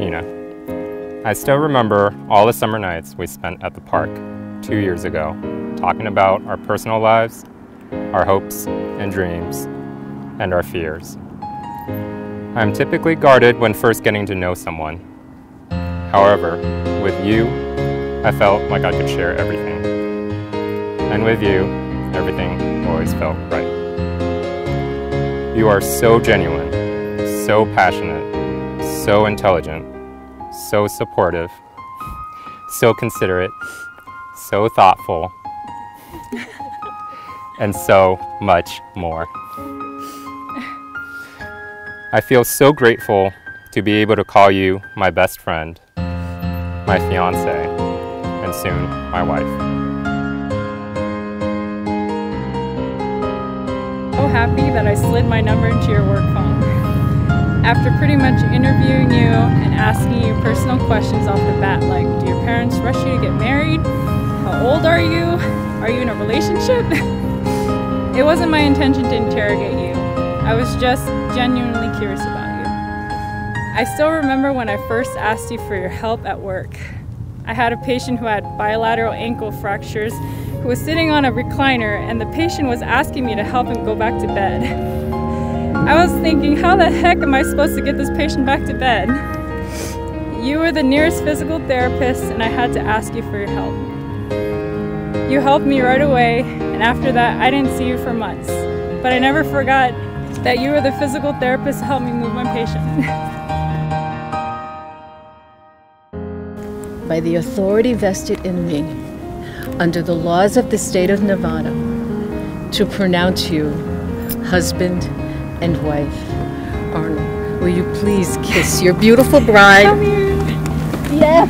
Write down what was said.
Ji Na. I still remember all the summer nights we spent at the park two years ago, talking about our personal lives, our hopes and dreams, and our fears. I'm typically guarded when first getting to know someone. However, with you, I felt like I could share everything. And with you, everything always felt right. You are so genuine, so passionate, so intelligent, so supportive, so considerate, so thoughtful, and so much more. I feel so grateful to be able to call you my best friend, my fiance, and soon my wife. So happy that I slid my number into your work phone. After pretty much interviewing you and asking you personal questions off the bat, like do your parents rush you to get married? How old are you? Are you in a relationship? it wasn't my intention to interrogate you. I was just genuinely curious about you. I still remember when I first asked you for your help at work. I had a patient who had bilateral ankle fractures who was sitting on a recliner and the patient was asking me to help him go back to bed. I was thinking, how the heck am I supposed to get this patient back to bed? You were the nearest physical therapist and I had to ask you for your help. You helped me right away and after that I didn't see you for months. But I never forgot that you were the physical therapist to help me move my patient. By the authority vested in me under the laws of the state of Nevada to pronounce you husband and wife, Arnold, will you please kiss your beautiful bride? Come here. Yes.